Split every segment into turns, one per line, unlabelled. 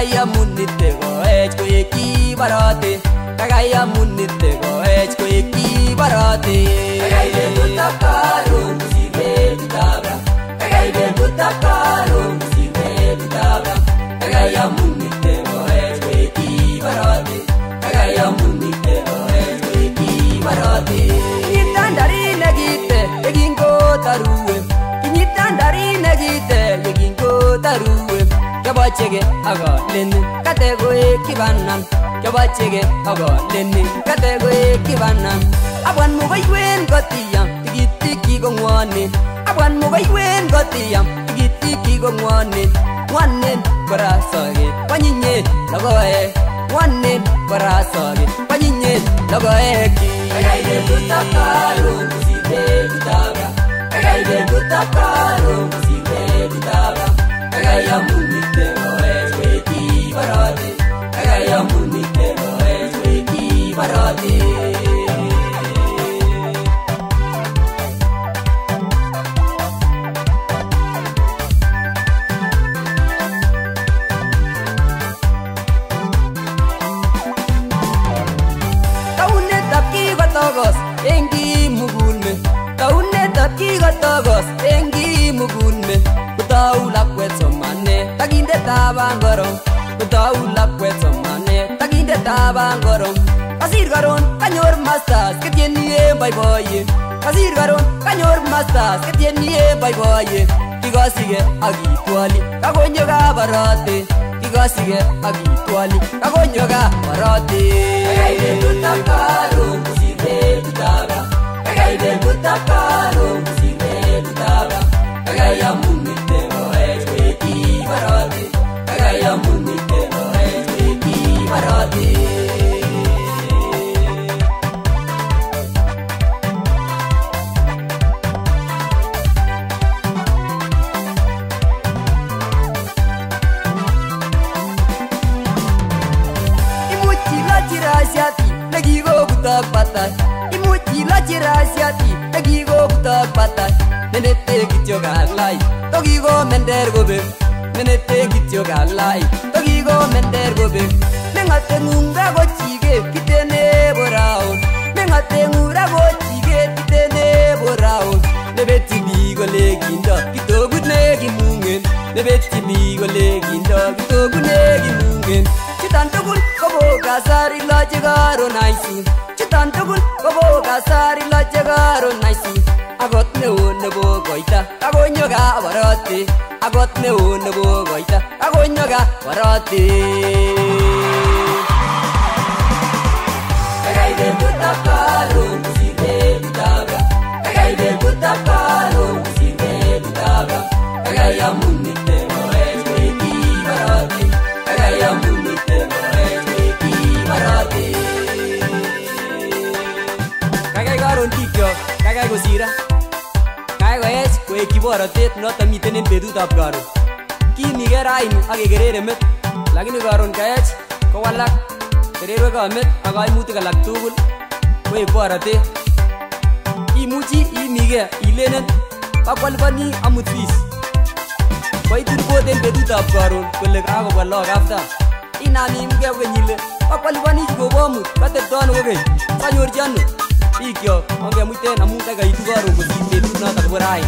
Kagai amun nite koech koek ko eki barate kagaya koech koek kibarote chege ago lenni kategoe kibanan choba chege ago lenni kategoe kibanan abwan mugoiwen kotiyam tikitiki gongwane abwan mo ba iwen kotiyam tikitiki gongwane Wanen kora soge kwanyinyen logoe Wanen kora soge kwanyinyen logoe ki Ekaibe tutakaru tutaka Ekaibe tutaka Mutau lakwetso pues, mane taginde tabangoro Mutau lakwetso pues, mane taginde tabangoro Kasir karon kanyor mastas que tiene boiboye Kasir karon kanyor mastas que tiene boiboye Kikosige akitwali kagonyo kabarate Kikosige akitwali kagonyo kabarate Kagai betuta karo kusire tutaba Kagai betuta karo kusire tutaba Kagai amu tirasiati lagi go butak patai imuti lagi go menete galai togi go mender menete galai togi go mender mengate go chige borao. Mengate ngura go chige borao. Mi go mi go kasari la jagaro naisi. Chitan tugul kobo kasari la jagaro naisi. Agot neo nebo goita agonyo ga warati agot neo nebo goita agonyo ga warati Agai de buta paro, si de buta ba. Agai de buta paro, karon tikyok kagai kosir ra Kagai koech koek kiborotet noton miten en betutab karon Kimike raini ak kekerere met lakini karon kaech kowalak kererwekab met ak kaimutik alak tugul koek borotet imuchi iimike ilenen kakwalipani amut fees koitu ripot en betutab karon kole kakobwa lagok after inam iimke kokeny ile kakwalipani chukobo amut katepto ano kokeny kanyorchi ano ikyo ongemwite namunta gaitu karogo sibetu notok ko rain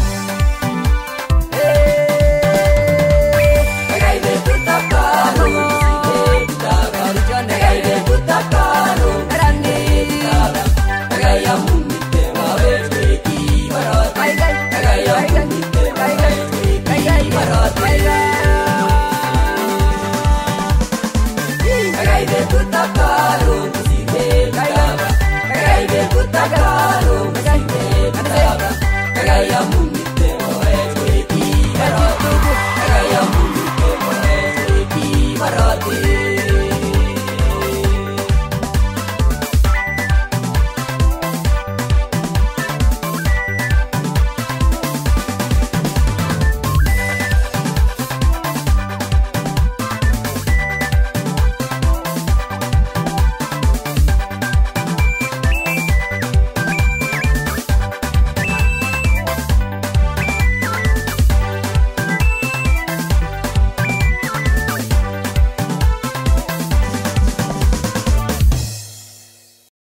Hey, I got it, put up, Vaya.